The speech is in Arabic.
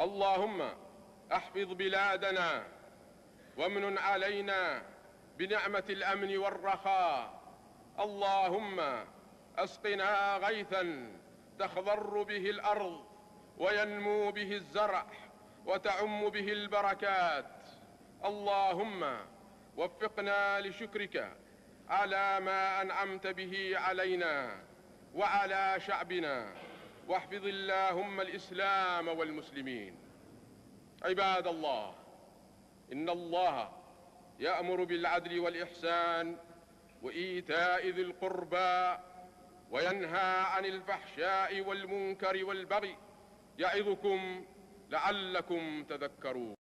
اللهم أحفظ بلادنا وامن علينا بنعمة الأمن والرخاء. اللهم أسقنا غيثا تخضر به الأرض وينمو به الزرع وتعم به البركات. اللهم وفقنا لشكرك على ما أنعمت به علينا وعلى شعبنا. واحفظ اللهم الإسلام والمسلمين. عباد الله إن الله يأمر بالعدل والإحسان وإيتاء ذي القربى وينهى عن الفحشاء والمنكر والبغي يعظكم لعلكم تذكرون.